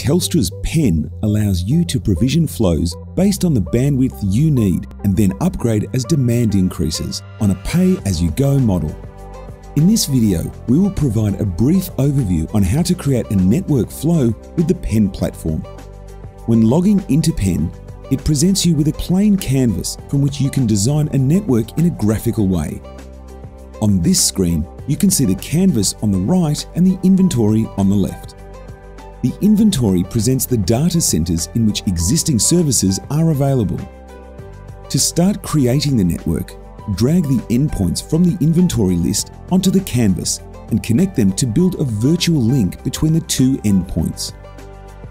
Telstra's PEN allows you to provision flows based on the bandwidth you need and then upgrade as demand increases on a pay-as-you-go model. In this video, we will provide a brief overview on how to create a network flow with the PEN platform. When logging into PEN, it presents you with a plain canvas from which you can design a network in a graphical way. On this screen, you can see the canvas on the right and the inventory on the left. The inventory presents the data centers in which existing services are available. To start creating the network, drag the endpoints from the inventory list onto the canvas and connect them to build a virtual link between the two endpoints.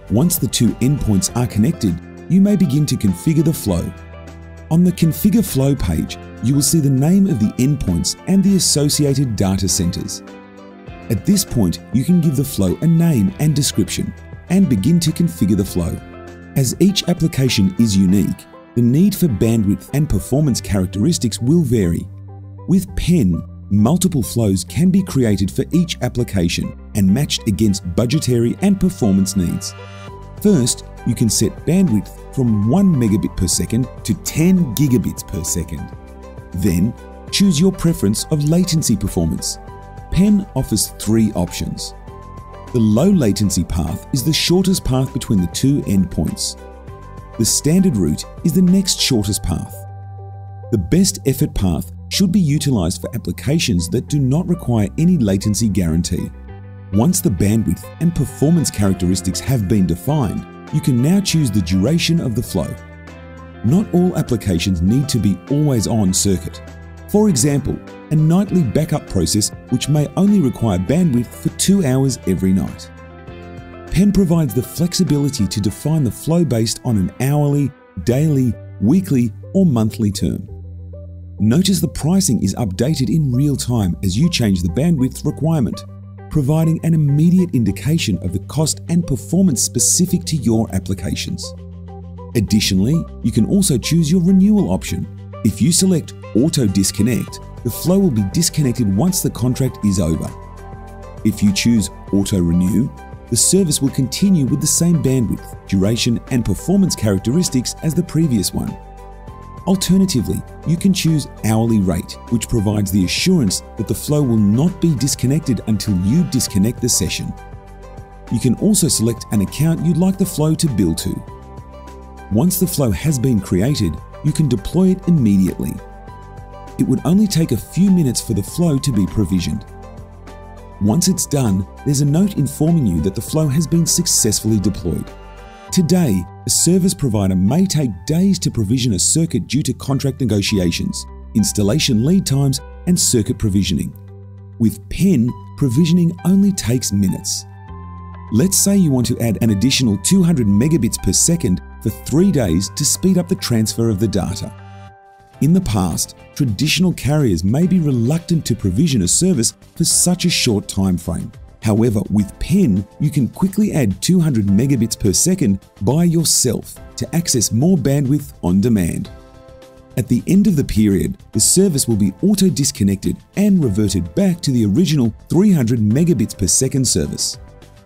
Once the two endpoints are connected, you may begin to configure the flow. On the Configure Flow page, you will see the name of the endpoints and the associated data centers. At this point, you can give the flow a name and description and begin to configure the flow. As each application is unique, the need for bandwidth and performance characteristics will vary. With PEN, multiple flows can be created for each application and matched against budgetary and performance needs. First, you can set bandwidth from 1 megabit per second to 10 gigabits per second. Then, choose your preference of latency performance. PEN offers three options. The low latency path is the shortest path between the two endpoints. The standard route is the next shortest path. The best effort path should be utilized for applications that do not require any latency guarantee. Once the bandwidth and performance characteristics have been defined, you can now choose the duration of the flow. Not all applications need to be always on circuit. For example, a nightly backup process which may only require bandwidth for two hours every night. PEN provides the flexibility to define the flow based on an hourly, daily, weekly, or monthly term. Notice the pricing is updated in real time as you change the bandwidth requirement providing an immediate indication of the cost and performance specific to your applications. Additionally, you can also choose your renewal option. If you select Auto Disconnect, the flow will be disconnected once the contract is over. If you choose Auto Renew, the service will continue with the same bandwidth, duration, and performance characteristics as the previous one. Alternatively, you can choose hourly rate, which provides the assurance that the flow will not be disconnected until you disconnect the session. You can also select an account you'd like the flow to bill to. Once the flow has been created, you can deploy it immediately. It would only take a few minutes for the flow to be provisioned. Once it's done, there's a note informing you that the flow has been successfully deployed. Today, a service provider may take days to provision a circuit due to contract negotiations, installation lead times, and circuit provisioning. With PEN, provisioning only takes minutes. Let's say you want to add an additional 200 megabits per second for three days to speed up the transfer of the data. In the past, traditional carriers may be reluctant to provision a service for such a short time frame. However, with PEN, you can quickly add 200 megabits per second by yourself to access more bandwidth on demand. At the end of the period, the service will be auto-disconnected and reverted back to the original 300 megabits per second service.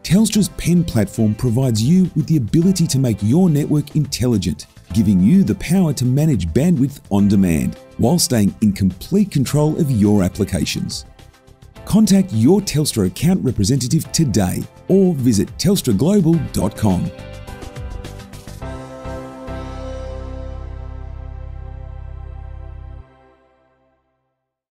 Telstra's PEN platform provides you with the ability to make your network intelligent, giving you the power to manage bandwidth on demand while staying in complete control of your applications. Contact your Telstra account representative today or visit telstraglobal.com.